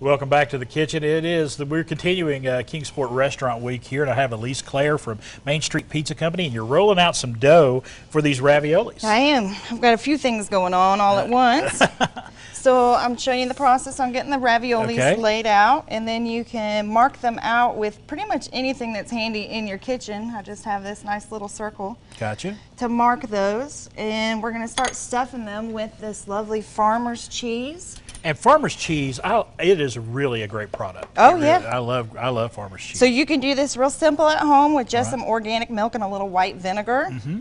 Welcome back to the kitchen. It is the, we're continuing uh, Kingsport Restaurant Week here, and I have Elise Clair from Main Street Pizza Company, and you're rolling out some dough for these raviolis. I am. I've got a few things going on all at once. so I'm showing you the process on getting the raviolis Okay. laid out, and then you can mark them out with pretty much anything that's handy in your kitchen. I just have this nice little circle Gotcha. to mark those, and we're going to start stuffing them with this lovely farmer's cheese. And farmer's cheese, I, it is really a great product. Oh, really- yeah. I love I love farmer's cheese. So you can do this real simple at home with just Right. some organic milk and a little white vinegar. Mm-hmm.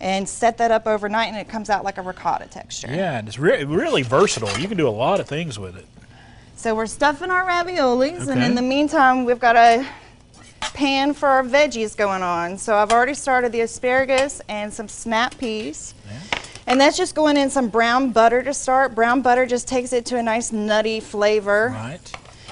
And set that up overnight, and it comes out like a ricotta texture. yeah, and it's re- really versatile. You can do a lot of things with it. So we're stuffing our raviolis, and in the meantime, we've got a pan for our veggies going on. So I've already started the asparagus and some snap peas. Yeah. And that's just going in some brown butter to start. Brown butter just takes it to a nice nutty flavor. Right.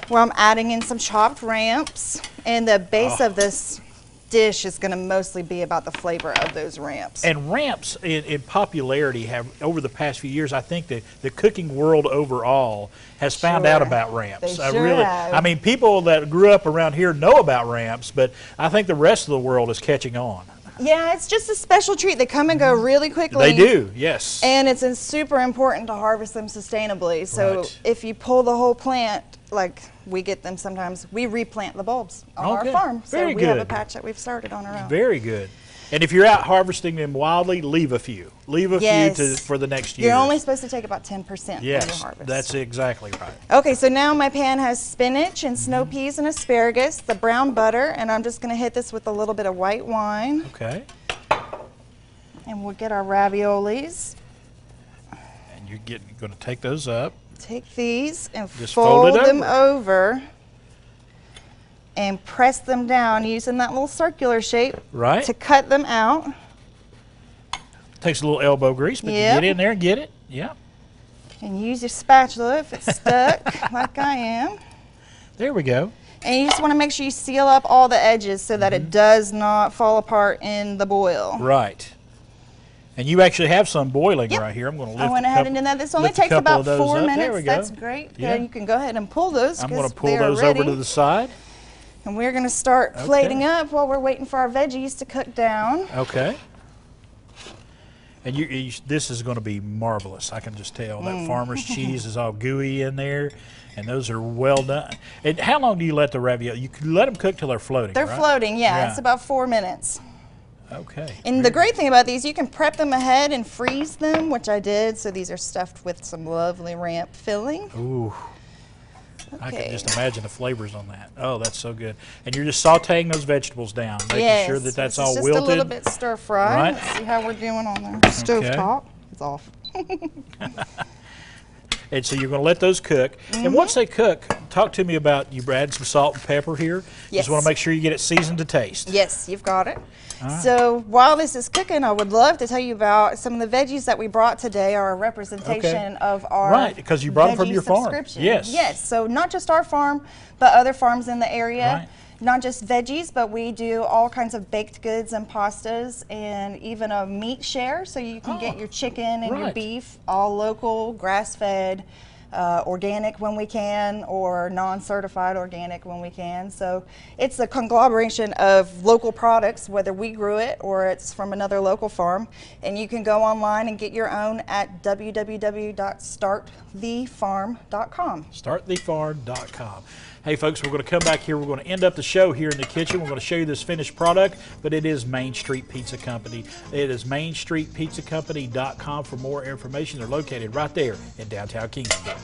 Where I'm adding in some chopped ramps. And the base Oh. of this dish is going to mostly be about the flavor of those ramps. And ramps in, in popularity have over the past few years. I think that the cooking world overall has found out about ramps. They I sure really, have. I mean, people that grew up around here know about ramps, but I think the rest of the world is catching on. Yeah, it's just a special treat. They come and go mm-hmm. really quickly. They do, yes. And it's super important to harvest them sustainably. So Right. if you pull the whole plant, like we get them sometimes, we replant the bulbs on Okay. our farm. So Very we have a patch that we've started on our own. Very good. And if you're out harvesting them wildly, leave a few. Leave a Yes. few to, for the next year. You're only supposed to take about 10% when you yes, harvest. that's exactly right. Okay, so now my pan has spinach and snow Mm-hmm. peas and asparagus, the brown butter, and I'm just going to hit this with a little bit of white wine. Okay. And we'll get our raviolis. And you're getting going to take those up. Take these and Just fold fold, it them over. over and press them down using that little circular shape Right. to cut them out. Takes a little elbow grease, but Yep. you get in there and get it. Yeah. And use your spatula if it's stuck, like I am. There we go. And you just want to make sure you seal up all the edges so that Mm-hmm. it does not fall apart in the boil. Right. And you actually have some boiling Yep. right here. I'm going to lift I went ahead couple- and did that. This only takes about four up. minutes. There we go. That's great. Yeah. You can go ahead and pull those I'm going to pull those ready. over to the side. And we're going to start Okay. plating up while we're waiting for our veggies to cook down. Okay. And you, you, this is going to be marvelous. I can just tell Mm. that farmer's cheese is all gooey in there, and those are well done. And how long do you let the ravioli? You can let them cook till they're floating. They're right? floating, yeah, Yeah. It's about four minutes. Okay. And the great thing about these, you can prep them ahead and freeze them, which I did. So these are stuffed with some lovely ramp filling. Ooh. I can just imagine the flavors on that. Oh, that's so good. And you're just sautéing those vegetables down, making yes, sure that that's all just wilted. a little bit stir fry. Right. Let's see how we're doing on the stove top. It's off. And so you're going to let those cook. Mm-hmm. And once they cook, talk to me about you add some salt and pepper here. Yes. Just want to make sure you get it seasoned to taste. Yes, you've got it. So while this is cooking, I would love to tell you about some of the veggies that we brought today are a representation of our Right, because you brought 'em from your farm. Yes. Yes, so not just our farm, but other farms in the area. Right. Not just veggies, but we do all kinds of baked goods and pastas and even a meat share. So you can Oh, get your chicken and your beef all local, grass fed. Uh, organic when we can, or non-certified organic when we can. So it's a conglomeration of local products, whether we grew it or it's from another local farm. And you can go online and get your own at www.startthefarm.com. startthefarm.com. Hey, folks, we're going to come back here. We're going to end up the show here in the kitchen. We're going to show you this finished product, but it is Main Street Pizza Company. It is mainstreetpizzacompany.com for more information. They're located right there in downtown Kingston.